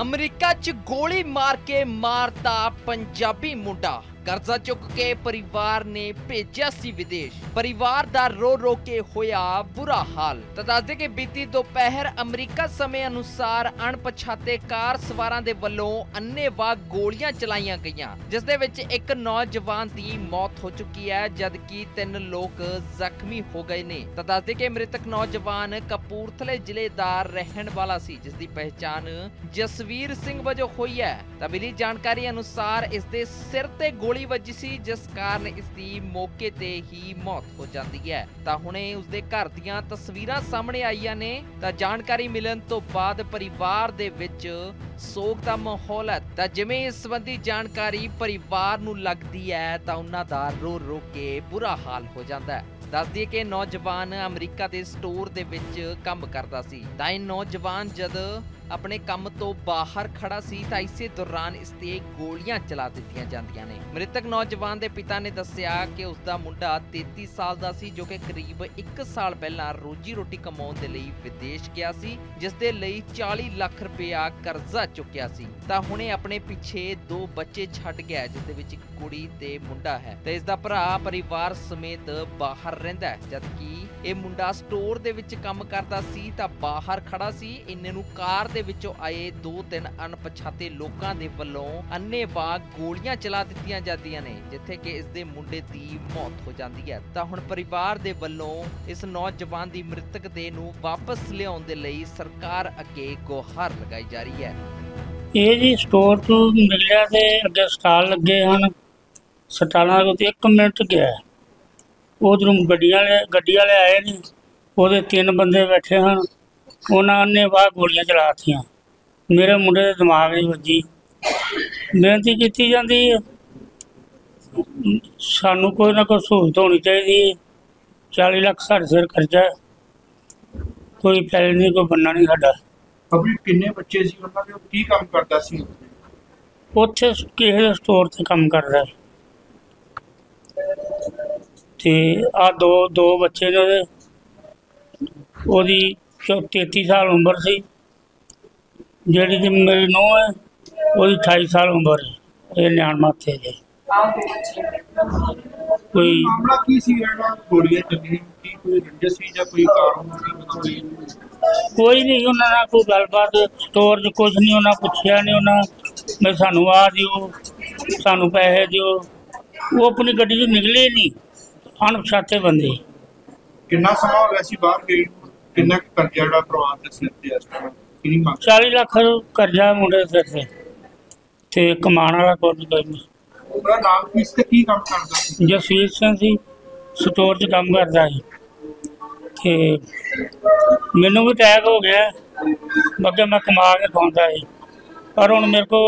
America 'ਚ ਗੋਲੀ ਮਾਰ ਕੇ ਮਾਰਤਾ ਪੰਜਾਬੀ ਮੁੰਡਾ। ਕਰਜ਼ਾ ਚੁੱਕ ਕੇ ਪਰਿਵਾਰ ਨੇ ਭੇਜਿਆ ਸੀ ਵਿਦੇਸ਼। ਪਰਿਵਾਰ ਦਾ ਰੋ ਰੋ ਕੇ ਹੋਇਆ ਬੁਰਾ ਹਾਲ। ਤਾਂ ਕਿ ਬੀਤੀ ਦੁਪਹਿਰ ਅਮਰੀਕਾ ਸਮੇਂ ਅਨੁਸਾਰ ਅਣਪਛਾਤੇ ਕਾਰ ਸਵਾਰਾਂ ਦੇ ਵੱਲੋਂ ਅੰਨ੍ਹੇਵਾਹ ਗੋਲੀਆਂ ਚਲਾਈਆਂ ਗਈਆਂ, ਜਿਸ ਦੇ ਵਿੱਚ ਇੱਕ ਨੌਜਵਾਨ ਦੀ ਮੌਤ ਹੋ ਚੁੱਕੀ ਹੈ, ਜਦਕਿ ਤਿੰਨ ਲੋਕ ਜ਼ਖਮੀ ਹੋ ਗਏ ਨੇ। ਤਾਂ ਦੱਸਦੇ ਕਿ ਮ੍ਰਿਤਕ ਨੌਜਵਾਨ ਕਪੂਰਥਲੇ ਜ਼ਿਲ੍ਹੇ ਦਾ ਰਹਿਣ ਵਾਲਾ ਸੀ, ਜਿਸ ਦੀ ਪਹਿਚਾਣ ਜਸਵੀਰ ਸਿੰਘ ਵਜੋਂ ਹੋਈ ਹੈ। ਤਾਂ ਮਿਲੀ ਜਾਣਕਾਰੀ ਅਨੁਸਾਰ ਇਸ ਦੇ ਸਿਰ ਤੇ ਗੋਲੀ ਵੱਜੀ ਸੀ, ਜਿਸ ਕਾਰਨ ਇਸ ਦੀ ਮੌਕੇ ਤੇ ਹੀ ਮੌਤ ਹੋ ਜਾਂਦੀ ਹੈ। ਤਾਂ ਹੁਣੇ ਉਸ ਦੇ ਘਰ ਦੀਆਂ ਤਸਵੀਰਾਂ ਸਾਹਮਣੇ ਆਈਆਂ ਨੇ। ਤਾਂ ਜਾਣਕਾਰੀ ਮਿਲਣ ਤੋਂ ਬਾਅਦ ਪਰਿਵਾਰ ਦੇ ਵਿੱਚ ਸੋਗ ਦਾ ਮਾਹੌਲ ਹੈ। ਤਾਂ ਜਿਵੇਂ ਇਸ ਸੰਬੰਧੀ ਜਾਣਕਾਰੀ ਪਰਿਵਾਰ ਨੂੰ ਲੱਗਦੀ ਹੈ, ਤਾਂ ਉਹਨਾਂ ਦਾ ਰੋ ਰੋ ਕੇ ਬੁਰਾ ਹਾਲ ਹੋ ਜਾਂਦਾ ਹੈ। ਦੱਸ ਦਈਏ ਕਿ ਨੌਜਵਾਨ ਅਮਰੀਕਾ ਦੇ ਸਟੋਰ ਦੇ ਵਿੱਚ ਕੰਮ ਕਰਦਾ ਸੀ। ਤਾਂ ਇਹ ਨੌਜਵਾਨ ਜਦ ਆਪਣੇ ਕੰਮ ਤੋਂ ਬਾਹਰ ਖੜਾ ਸੀ ਤਾਂ ਇਸੇ ਦੌਰਾਨ ਇਸ ਤੇ ਗੋਲੀਆਂ ਚਲਾ ਦਿੱਤੀਆਂ ਜਾਂਦੀਆਂ ਨੇ। ਮ੍ਰਿਤਕ ਨੌਜਵਾਨ ਦੇ ਪਿਤਾ ਨੇ ਦੱਸਿਆ ਕਿ ਉਸ ਦਾ ਮੁੰਡਾ 33 ਸਾਲ ਦਾ ਸੀ ਜੋ ਕਿ ਕਰੀਬ 1 ਸਾਲ ਪਹਿਲਾਂ ਰੋਜੀ ਰੋਟੀ ਕਮਾਉਣ ਦੇ ਲਈ ਵਿਦੇਸ਼ ਗਿਆ ਸੀ ਜਿਸ ਦੇ ਲਈ 40 ਲੱਖ ਰੁਪਇਆ ਕਰਜ਼ਾ ਚੁੱਕਿਆ ਸੀ। ਤਾਂ ਹੁਣੇ ਆਪਣੇ ਪਿੱਛੇ ਦੋ ਬੱਚੇ ਛੱਡ ਗਿਆ ਹੈ, ਜਿਸ ਦੇ ਵਿੱਚ ਇੱਕ ਕੁੜੀ ਤੇ ਮੁੰਡਾ ਹੈ। ਤੇ ਇਸ ਦਾ ਭਰਾ ਪਰਿਵਾਰ ਸਮੇਤ ਬਾਹਰ ਰਹਿੰਦਾ ਹੈ ਜਦਕਿ ਇਹ ਮੁੰਡਾ ਸਟੋਰ ਦੇ ਵਿੱਚ ਕੰਮ ਕਰਦਾ ਸੀ ਤਾਂ ਬਾਹਰ ਖੜਾ ਸੀ। ਇੰਨੇ ਨੂੰ ਕਾਰ ਦੇ ਵਿੱਚੋਂ ਆਏ ਦੋ ਤਿੰਨ ਅਣਪਛਾਤੇ ਲੋਕਾਂ ਦੇ ਵੱਲੋਂ ਅੰਨ੍ਹੇਵਾਹ ਗੋਲੀਆਂ ਚਲਾ ਦਿੱਤੀਆਂ ਜਾਂਦੀਆਂ ਨੇ, ਜਿੱਥੇ ਕਿ ਇਸ ਦੇ ਮੁੰਡੇ ਦੀ ਮੌਤ ਹੋ ਜਾਂਦੀ ਹੈ। ਤਾਂ ਹੁਣ ਪਰਿਵਾਰ ਦੇ ਵੱਲੋਂ ਇਸ ਨੌਜਵਾਨ ਦੀ ਮ੍ਰਿਤਕ ਦੇਹ ਨੂੰ ਵਾਪਸ ਲਿਆਉਣ ਦੇ ਲਈ ਸਰਕਾਰ ਅੱਗੇ ਗੁਹਾਰ ਲਗਾਈ ਜਾ ਰਹੀ ਹੈ। ਇਹ ਜੀ ਸਟੋਰ ਤੋਂ ਮਿਲਿਆ ਤੇ ਅੱਗੇ ਸਟਾਲ ਲੱਗੇ ਹਨ। ਸਟਾਲਾਂ ਦੇ 1 ਮਿੰਟ ਗਿਆ ਉਧਰੋਂ ਗੱਡੀਆਂ ਵਾਲੇ ਗੱਡੀ ਵਾਲੇ ਆਏ ਨੇ। ਉਹਦੇ ਤਿੰਨ ਬੰਦੇ ਬੈਠੇ ਹਨ। ਉਹਨਾਂ ਨੇ ਬਾਹਰ ਗੋਲੀਆਂ ਚਲਾਤੀਆਂ। ਮੇਰੇ ਮੁੰਡੇ ਦੇ ਦਿਮਾਗ 'ਚ ਵੱਜੀ। ਬੇਨਤੀ ਕੀਤੀ ਜਾਂਦੀ ਹੈ। ਸਾਨੂੰ ਕੋਈ ਨਾ ਕੋਈ ਸਹੂਲਤ ਹੋਣੀ ਚਾਹੀਦੀ ਹੈ। 40 ਲੱਖ ਸਾਡੇ ਸਿਰ ਖਰਚਾ ਹੈ। ਕੋਈ ਪੈਸੇ ਨਹੀਂ ਕੋਈ ਬੰਨਾ ਨਹੀਂ ਸਾਡਾ। ਅਭੀ ਕਿੰਨੇ ਬੱਚੇ ਸੀ ਉਹਨਾਂ ਦੇ? ਉਹ ਕੀ ਕੰਮ ਕਰਦਾ ਸੀ? ਉੱਥੇ ਕਿਸੇ ਦੇ ਸਟੋਰ ਤੇ ਕੰਮ ਕਰਦਾ। ਹੈ ਤੇ ਆ ਦੋ ਦੋ ਬੱਚੇ ਨੇ ਉਹਦੇ। ਉਹਦੀ ਚੌ- 33 ਸਾਲ ਉਮਰ ਸੀ। ਜਿਹੜੀ ਕਿ ਮੇਰੀ ਨੂੰਹ ਹੈ ਉਹਦੀ 28 ਸਾਲ ਉਮਰ ਹੈ। ਇਹ ਨਿਆਣ ਮਾਥੇ ਦੇ। ਕੋਈ ਮਾਮਲਾ ਕੀ ਸੀ ਜਿਹੜਾ ਗੋਲੀਆਂ ਚੱਲੀਆਂ? ਕੀ ਕੋਈ ਰੰਜਿਸ਼ ਸੀ ਜਾਂ ਕੋਈ ਕਾਰਨ ਸੀ? ਕੋਈ ਕੋਈ ਨਹੀਂ ਉਹਨਾਂ ਨਾਲ ਕੋਈ ਗੱਲਬਾਤ ਸਟੋਰ 'ਚ ਕੁਝ ਨਹੀਂ ਉਹਨਾਂ ਪੁੱਛਿਆ ਨਹੀਂ ਉਹਨਾਂ ਮੈਂ ਸਾਨੂੰ ਆ ਦਿਓ ਸਾਨੂੰ ਪੈਸੇ ਦਿਓ। ਉਹ ਆਪਣੀ ਗੱਡੀ 'ਚ ਨਿਕਲੇ ਨਹੀਂ ਅਣਪਛਾਤੇ ਬੰਦੇ। ਕਿੰਨਾ ਸਮਾਂ ਹੋ ਗਿਆ ਸੀ ਬਾਹਰ ਗਏ? ਕਿੰਨਾ ਕੁ ਕਰਜ਼ਾ ਜਿਹੜਾ ਪਰਿਵਾਰ ਦੇ ਸਿਰ ਤੇ ਇਸ ਟਾਈਮ ਕਿੰਨੀ ਮੰਗ? 40 ਲੱਖ ਕਰਜ਼ਾ ਮੁੰਡੇ ਦੇ ਸਿਰ ਤੇ। ਤੇ ਕਮਾਉਣ ਵਾਲਾ ਕੋਈ ਨਹੀਂ ਉਹਦਾ ਨਾਮ ਕੀ ਸੀ ਤੇ ਕੀ ਕੰਮ ਕਰਦਾ ਸੀ? ਜਸਵੀਰ ਸਿੰਘ ਸੀ ਸਟੋਰ 'ਚ ਕੰਮ ਕਰਦਾ ਸੀ। ਤੇ ਮੈਨੂੰ ਵੀ ਅਟੈਕ ਹੋ ਗਿਆ। ਅੱਗੇ ਮੈਂ ਕਮਾ ਕੇ ਖਾਂਦਾ ਸੀ। ਪਰ ਹੁਣ ਮੇਰੇ ਕੋ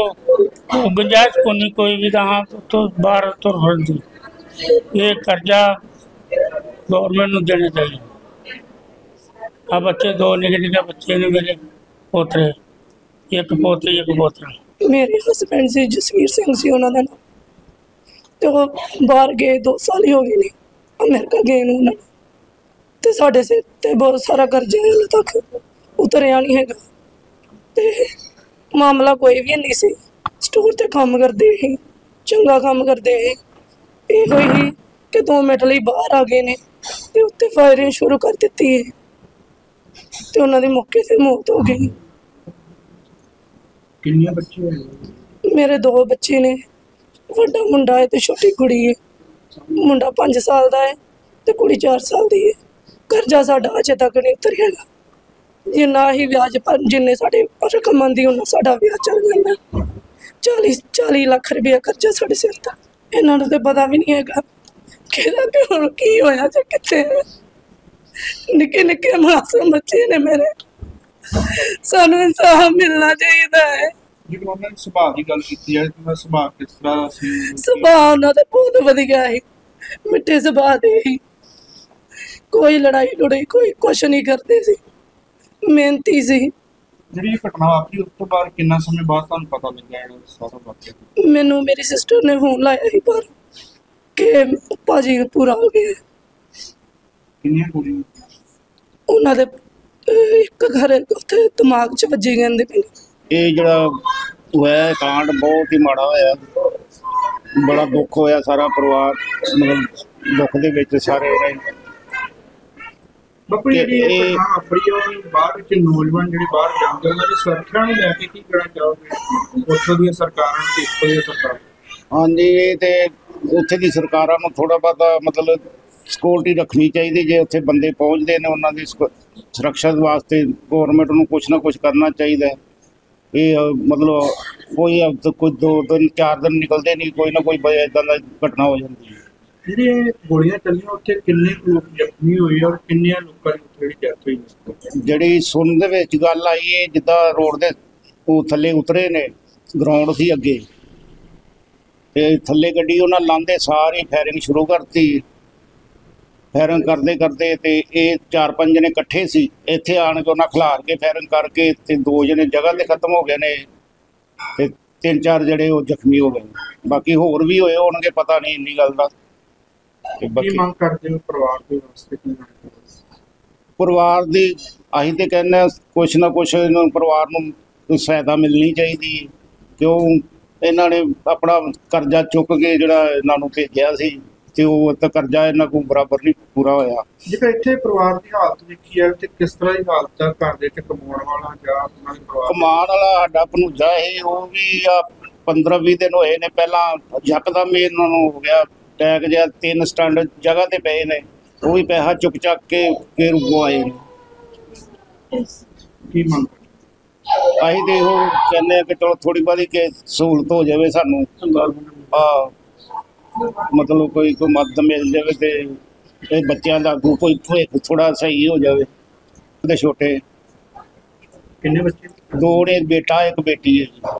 ਗੁੰਜਾਇਸ਼ ਕੋਈ ਨਹੀਂ ਕੋਈ ਵੀ ਤਾਂ ਤੋਂ ਬਾਹਰ ਤੁਰ ਫਿਰਦੀ। ਇਹ ਕਰਜ਼ਾ ਗਵਰਨਮੈਂਟ ਨੂੰ ਦੇਣਾ ਚਾਹੀਦਾ। ਆ ਬੱਚੇ, ਦੋ ਨਿੱਕੇ ਨਿੱਕੇ ਬੱਚੇ ਨੇ ਮੇਰੇ ਪੋਤਰੇ, ਇੱਕ ਪੋਤੀ, ਇੱਕ ਪੋਤਰਾ। ਮੇਰੇ ਹਸਬੰਡ ਸੀ, ਜਸਵੀਰ ਸਿੰਘ ਸੀ ਉਹਨਾਂ ਦਾ ਨਾਮ ਤੇ ਉਹ ਬਾਹਰ ਗਏ 2 ਸਾਲ ਹੀ ਹੋ ਗਏ ਨੇ। ਅਮਰੀਕਾ ਗਏ ਨੂੰ ਉਹਨਾਂ ਨੂੰ। ਤੇ ਸਾਡੇ ਸਿਰ ਤੇ ਬਹੁਤ ਸਾਰਾ ਕਰਜ਼ਾ ਹੈ ਹਾਲੇ ਤੱਕ, ਉਤਰਿਆ ਨਹੀਂ ਹੈਗਾ। ਤੇ ਮਾਮਲਾ ਕੋਈ ਵੀ ਨਹੀਂ ਸੀ। ਸਟੋਰ ਤੇ ਕੰਮ ਕਰਦੇ ਸੀ, ਚੰਗਾ ਕੰਮ ਕਰਦੇ ਸੀ। ਇਹੋ ਹੀ ਕਿ 2 ਮਿੰਟ ਲਈ ਬਾਹਰ ਆ ਗਏ ਨੇ ਤੇ ਉੱਤੇ ਫਾਇਰਿੰਗ ਸ਼ੁਰੂ ਕਰ ਦਿੱਤੀ ਹੈ। ਤੇ ਉਹਨਾਂ ਦੀ ਮੌਕੇ ਤੇ ਮੌਤ ਹੋ ਗਈ। ਕਿੰਨੇ ਬੱਚੇ ਹੋਏ ਮੇਰੇ ਦੋ ਬੱਚੇ ਨੇ। ਵੱਡਾ ਮੁੰਡਾ ਹੈ ਤੇ ਛੋਟੀ ਕੁੜੀ ਹੈ। ਮੁੰਡਾ 5 ਸਾਲ ਦਾ ਹੈ ਤੇ ਕੁੜੀ 4 ਸਾਲ ਦੀ ਹੈ। ਕਰਜ਼ਾ ਸਾਡਾ ਅਜੇ ਤੱਕ ਨਹੀਂ ਉਤਰਿਆ ਹੈਗਾ। ਜਿੰਨਾ ਹੀ ਵਿਆਜ ਪਰ ਜਿੰਨੇ ਸਾਡੇ ਰਕਮ ਆਉਂਦੀ ਉਹਨਾਂ ਸਾਡਾ ਵਿਆਜ ਚੱਲ ਜਾਂਦਾ। 40 40 ਲੱਖ ਰੁਪਇਆ ਕਰਜ਼ਾ ਸਾਡੇ ਸਿਰ ਦਾ। ਇਹਨਾਂ ਨੂੰ ਤੇ ਪਤਾ ਵੀ ਨਹੀਂ ਹੈਗਾ। ਕਿਹਦਾ ਤੇ ਹੁਣ ਕੀ ਹੋਇਆ ਜਾਂ ਕਿੱਥੇ ਹੈ। ਨਿੱਕੇ ਨਿੱਕੇ ਮਾਸੂਮ ਬੱਚੇ ਨੇ ਮੇਰੇ। ਸਾਨੂੰ ਇਨਸਾਫ ਮਿਲਣਾ ਚਾਹੀਦਾ ਹੈ। ਜਦੋਂ ਉਹਨਾਂ ਨੇ ਸੁਭਾਅ ਦੀ ਗੱਲ ਕੀਤੀ ਹੈ ਕਿ ਸੁਭਾਅ ਕਿਸ ਤਰ੍ਹਾਂ ਦਾ ਸੀ? ਸੁਭਾਅ ਉਹਨਾਂ ਦਾ ਬਹੁਤ ਵਧੀਆ ਹੈ ਮਿੱਠੇ ਸੁਭਾਅ ਦੇ ਸੀ। ਕੋਈ ਲੜਾਈ ਲੜਾਈ ਕੋਈ ਕੁਛ ਨਹੀਂ ਕਰਦੇ ਸੀ। ਮਿਹਨਤੀ ਸੀ। ਜਿਹੜੀ ਇਹ ਘਟਨਾ ਵਾਪਰੀ ਉਸ ਤੋਂ ਬਾਅਦ ਕਿੰਨਾ ਸਮੇਂ ਬਾਅਦ ਤੁਹਾਨੂੰ ਪਤਾ ਲੱਗਿਆ ਇਹ ਸਾਰਾ ਵਾਕਿਆ? ਮੈਨੂੰ ਮੇਰੀ ਸਿਸਟਰ ਨੇ ਫੋਨ ਲਾਇਆ ਸੀ ਪਰ ਕਿ ਭਾਜੀ ਪੂਰਾ ਹੋ ਗਿਆ। ਕਿੰਨੀਆਂ ਕੁੜੀਆਂ ਉਹਨਾਂ ਦੇ ਅਹ, ਇੱਕ ਘਰ ਉੱਥੇ ਦਿਮਾਗ 'ਚ ਵੱਜੀ ਪਏ ਨੇ। ਇਹ ਜਿਹੜਾ ਹੋਇਆ ਕਾਂਡ ਬਹੁਤ ਹੀ ਮਾੜਾ ਹੋਇਆ। ਬੜਾ ਦੁੱਖ ਹੋਇਆ ਸਾਰਾ ਪਰਿਵਾਰ ਮਤਲਬ ਦੁੱਖ ਦੇ ਵਿੱਚ ਸਾਰੇ ਰਹੇ। ਬਾਪੂ ਜਿਹੜੀ ਇਹ ਇਹ- ਘਟਨਾ ਵਾਪਰੀ ਆ ਉਹ ਬਾਹਰ ਵਿੱਚ ਨੌਜਵਾਨ ਜਿਹੜੇ ਬਾਹਰ ਜਾਂਦੇ ਉਹਨਾਂ ਦੀ ਸੁਰੱਖਿਆ ਨੂੰ ਲੈ ਕੇ ਕੀ ਕਹਿਣਾ ਚਾਹੋਗੇ? ਉੱਥੋਂ ਦੀਆਂ ਸਰਕਾਰਾਂ ਨੂੰ ਤੇ ਇੱਥੋਂ ਦੀਆਂ ਸਰਕਾਰਾਂ? ਹਾਂਜੀ ਇਹ ਤੇ ਉੱਥੇ ਦੀ ਸਰਕਾਰਾਂ ਨੂੰ ਥੋੜਾ ਬਹੁਤਾ ਮਤਲਬ ਸਿਕਿਉਰਿਟੀ ਰੱਖਣੀ ਚਾਹੀਦੀ ਜੇ ਉੱਥੇ ਬੰਦੇ ਪਹੁੰਚਦੇ ਨੇ ਉਹਨਾਂ ਦੀ ਸੁਰੱਖਿਆ ਵਾਸਤੇ ਗਵਰਨਮੈਂਟ ਨੂੰ ਕੁਝ ਨਾ ਕੁਝ ਕਰਨਾ ਚਾਹੀਦਾ। ਇਹ ਮਤਲਬ ਕੋਈ ਅਬ ਤੱਕ ਕੋਈ ਦੋ ਦਿਨ ਚਾਰ ਦਿਨ ਨਿਕਲਦੇ ਨਹੀਂ ਕੋਈ ਨਾ ਕੋਈ ਇਦਾਂ ਦਾ ਘਟਨਾ ਹੋ ਜਾਂਦੀ ਹੈ। ਜਿਹੜੀਆਂ ਇਹ ਗੋਲੀਆਂ ਚੱਲੀਆਂ ਉੱਥੇ ਕਿੰਨੇ ਲੋਕ ਜ਼ਖਮੀ ਹੋਏ ਔਰ ਕਿੰਨਿਆਂ ਲੋਕਾਂ ਦੀ ਉੱਥੇ ਜਿਹੜੀ ਡੈਥ ਹੋਈ ਜਿਹੜੀ ਸੁਣਨ ਦੇ ਵਿੱਚ ਗੱਲ ਆਈ ਹੈ ਜਿੱਦਾਂ ਰੋਡ ਦੇ ਉਹ ਥੱਲੇ ਉਤਰੇ ਨੇ ਗਰਾਊਂਡ ਸੀ ਅੱਗੇ। ਤੇ ਥੱਲੇ ਗੱਡੀ ਉਹਨਾਂ ਲਾਂਦੇ ਸਾਰੀ ਫਾਇਰਿੰਗ ਸ਼ੁਰੂ ਕਰਤੀ। ਫਾਇਰਿੰਗ ਕਰਦੇ ਕਰਦੇ ਤੇ ਇਹ ਚਾਰ ਪੰਜ ਜਣੇ ਇਕੱਠੇ ਸੀ। ਇੱਥੇ ਆਣ ਕੇ ਉਹਨਾਂ ਖਿਲਾਰ ਕੇ ਫਾਇਰਿੰਗ ਕਰਕੇ ਤੇ ਦੋ ਜਣੇ ਜਗ੍ਹਾ ਤੇ ਖਤਮ ਹੋ ਗਏ ਨੇ ਤੇ ਤਿੰਨ ਚਾਰ ਜਿਹੜੇ ਉਹ ਜ਼ਖਮੀ ਹੋ ਗਏ। ਬਾਕੀ ਹੋਰ ਵੀ ਹੋਏ ਹੋਣਗੇ ਪਤਾ ਨਹੀਂ ਇੰਨੀ ਗੱਲ ਦਾ। ਤੇ ਬਾਕੀ ਮੰਗ ਕਰਦੇ ਹੋ ਪਰਿਵਾਰ ਦੇ ਵਾਸਤੇ ਕੀ ਮੰਗ ਕਰਦੇ ਹੋ? ਪਰਿਵਾਰ ਦੀ ਅਸੀਂ ਤੇ ਕਹਿੰਦੇ ਹਾਂ ਕੁਛ ਨਾ ਕੁਛ ਇਹਨਾਂ ਪਰਿਵਾਰ ਨੂੰ ਸਹਾਇਤਾ ਮਿਲਣੀ ਚਾਹੀਦੀ ਕਿਉਂ? ਇਹਨਾਂ ਨੇ ਆਪਣਾ ਕਰਜ਼ਾ ਚੁੱਕ ਕੇ ਜਿਹੜਾ ਇਹਨਾਂ ਨੂੰ ਭੇਜਿਆ ਸੀ। ਤੇ ਉਹ ਤਾਂ ਕਰਜ਼ਾ ਇਹਨਾਂ ਕੋਲ ਬਰਾਬਰ ਨਹੀਂ ਪੂਰਾ ਹੋਇਆ। ਜੇਕਰ ਇੱਥੇ ਪਰਿਵਾਰ ਦੀ ਹਾਲਤ ਦੇਖੀ ਜਾਵੇ ਤੇ ਕਿਸ ਤਰ੍ਹਾਂ ਦੀ ਹਾਲਤ ਆ ਘਰ ਦੇ ਵਿੱਚ ਕਮਾਉਣ ਵਾਲਾ ਜਾਂ ਉਹਨਾਂ ਦੇ ਪਰਿਵਾਰ ਕਮਾਨ ਵਾਲਾ ਸਾਡਾ ਭਣੂਜਾ ਇਹ ਉਹ ਵੀ ਆ 15 20 ਦਿਨ ਹੋਏ ਨੇ ਪਹਿਲਾਂ ਯਕਦਮ ਹੀ ਇਹਨਾਂ ਨੂੰ ਹੋ ਗਿਆ ਟੈਗ ਜਿਹਾ ਤਿੰਨ ਸਟੈਂਡ ਜਗ੍ਹਾ ਤੇ ਪਏ ਨੇ ਉਹ ਵੀ ਪੈਸਾ ਚੁੱਕ ਚੱਕ ਕੇ ਫਿਰ ਉੱਗੋਂ ਆਏ ਨੇ। ਕੀ ਮੰਗ ਅਸੀਂ ਤੇ ਉਹ ਕਹਿੰਦੇ ਆ ਕਿ ਚਲੋ ਥੋੜੀ ਬਾਦੀ ਕਿ ਸਹੂਲਤ ਹੋ ਜਾਵੇ ਸਾਨੂੰ। ਆ ਮਤਲਬ ਕੋਈ ਕੋਈ ਮਦਦ ਮਿਲ ਜਾਵੇ ਤੇ ਇਹ ਬੱਚਿਆਂ ਦਾ ਅੱਗੋਂ ਕੋਈ ਭਵਿੱਖ ਥੋੜਾ ਸਹੀ ਹੋ ਜਾਵੇ। ਉਹਦੇ ਛੋਟੇ। ਕਿੰਨੇ ਬੱਚੇ? ਦੋ ਨੇ ਬੇਟਾ ਇੱਕ ਬੇਟੀ ਹੈ ਜੀ।